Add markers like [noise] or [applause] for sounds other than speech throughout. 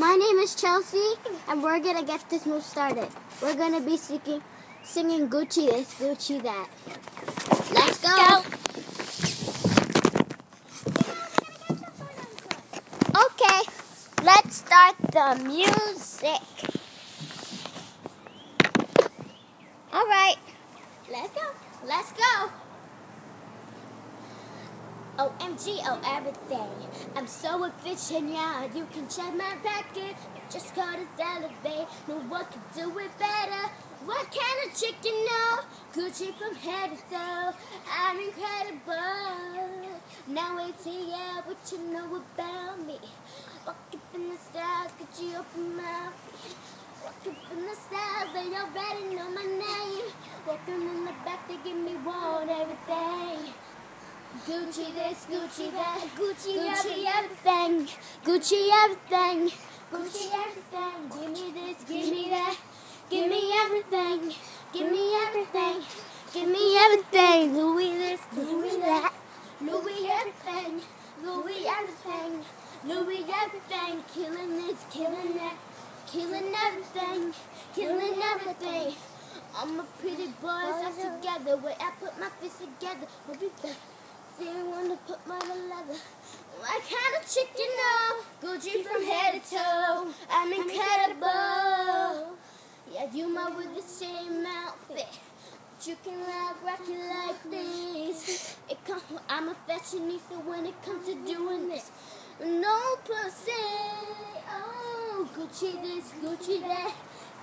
My name is Chelsea, and we're gonna get this move started. We're gonna be singing, singing Gucci this, Gucci that. Let's go. Okay, let's start the music. All right, let's go. Let's go. OMG, oh everything. I'm so efficient, yeah. You can check my packet. Just call this elevate. No one can do it better. What kind of chicken know? Gucci from head to toe. I'm incredible. Now till yeah, what you know about me. Walk up in the stars, Gucci open my feet. Walk up in the stars, they already know my name. Walking in the back, they give me one everything. Gucci this, Gucci that, Gucci, Gucci everything, Gucci everything, Gucci everything. Give me this, give me that, give me everything, give me everything, give me everything. Louis this, Louis that, Louis everything, Louis everything, Louis everything. Killing this, killing that, killing everything, killing everything. I'm a pretty boy, so together. When I put my fists together, we'll be back. Didn't want to put my leather. What kind of chicken now? Gucci from head to toe. I'm incredible. Yeah, you might with the same outfit. But you can rock, rock it like this. It come, I'm a fashionista when it comes to doing this. No pussy. Oh, Gucci this, Gucci that.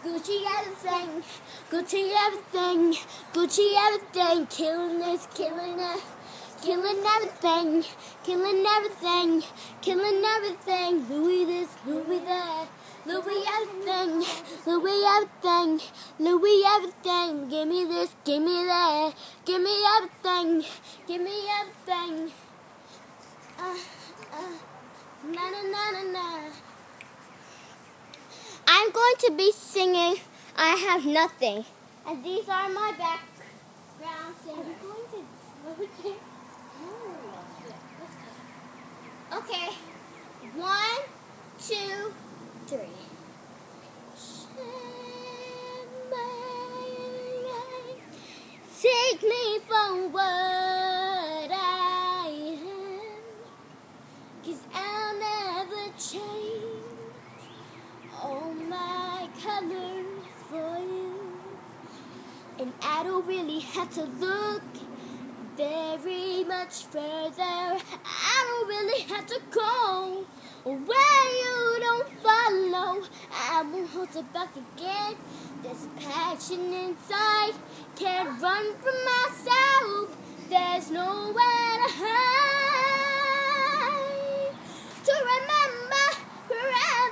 Gucci everything, Gucci everything, Gucci everything, killing this, killing that. Killing everything, killing everything, killing everything. Louis this, Louis that, Louis everything, Louis everything, Louis everything. Give me this, give me that, give me everything, give me everything. Uh, uh, na na na na na. I'm going to be singing I Have Nothing. And these are my background singers. Okay. Take me for what I am. Cause I'll never change all my colors for you. And I don't really have to look very much further. I don't really have to go where you don't follow. I won't hold it back again. There's passion inside, can't run from myself. There's nowhere to hide. To remember forever.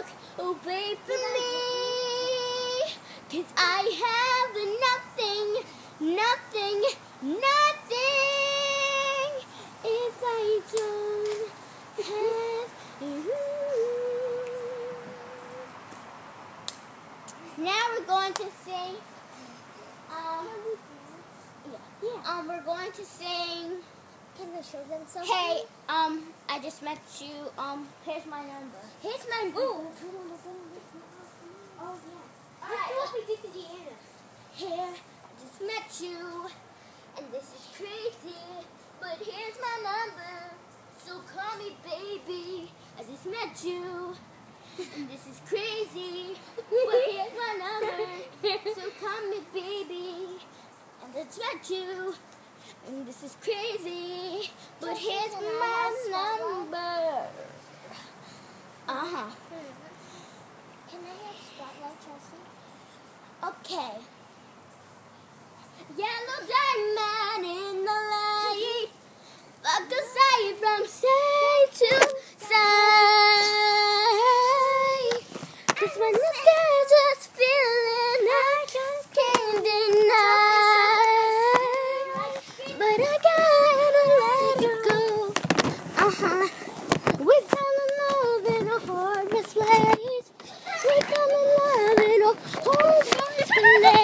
Walk away from me. Cause I have nothing, nothing, nothing. If I don't have you. Now we're going to sing. Um, yeah. Um, we're going to sing. Can I show them something? Hey, um, I just met you. Um, here's my number. here's my move. Oh, yes. Alright. What we did to Deanna. Here, I just met you, and this is crazy, but here's my number, so call me baby. I just met you, and this is crazy, but here's my number, [laughs] so call me baby. And I just met you, and this is crazy, but here's can I have my number. Uh huh. Can I have spotlight, Chelsea? Okay.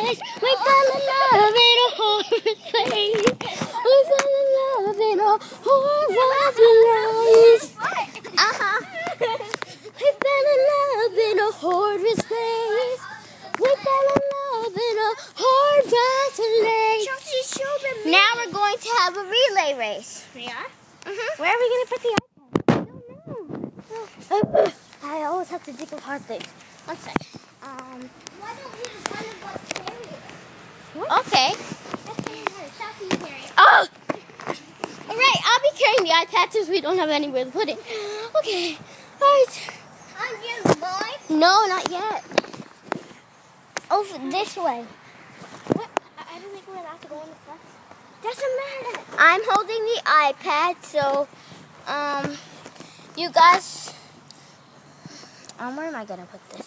Place. We fell in love in a horror place. We fell in love in a horror place. Uh-huh. We fell in love in a horror place. We fell in love in a horror place. Chelsea, show them. Now we're going to have a relay race. We are? Mm-hmm. Where are we going to put the iPad? I don't know. I always have to think of hard things. One sec. Okay. Let's carry her. Chelsea, you carry it. Oh! Alright, I'll be carrying the iPad since we don't have anywhere to put it. Okay. Alright. On you, boy. No, not yet. Over this way. What? I, I don't think we're allowed to go on the bus. Doesn't matter. I'm holding the iPad, so um, you guys. Um, where am I gonna put this?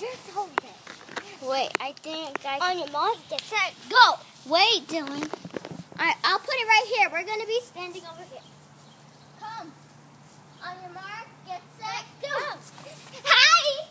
Just hold it. Wait, I think I. On your mark, get set. Go. Wait, Dylan. All right, I'll put it right here. We're gonna be standing over here. Come. On your mark, get set, go. How?